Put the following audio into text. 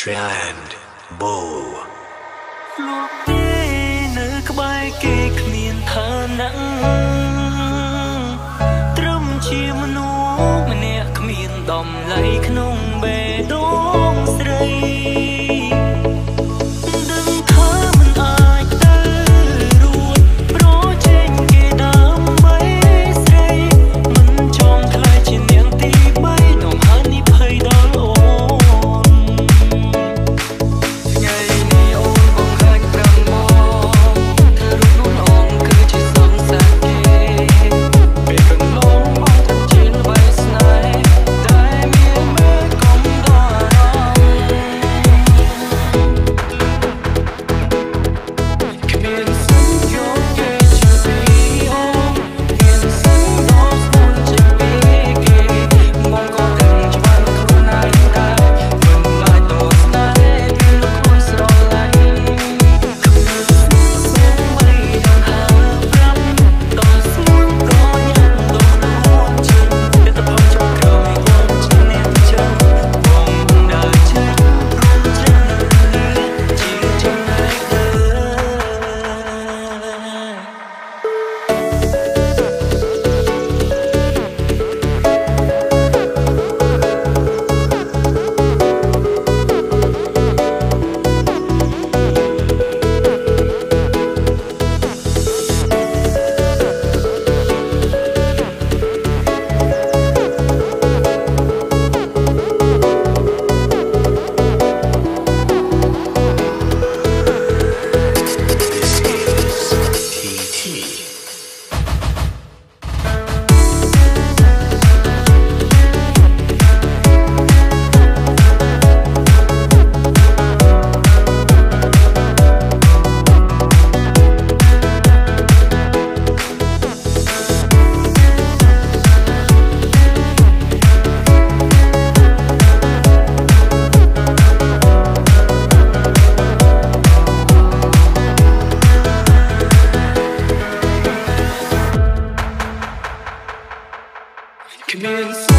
Trend Bow លោកទេនៅក្បែរគេគ្មានឋានៈ គ្មាន